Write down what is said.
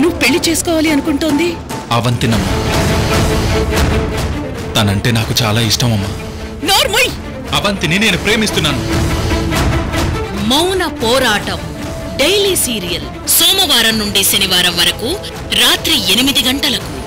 నువ్వు పెళ్ళి చేసుకోవాలి అనుకుంటోంది? అవంతినమ్మ. తనంటే నాకు చాలా ఇష్టం అమ్మా నార్మల్ అవంతిని నేను ప్రేమిస్తున్నాను. మౌన పోరాటం. డైలీ సీరియల్ సోమవారం నుండి శనివారం వరకు రాత్రి ఎనిమిది గంటలకు.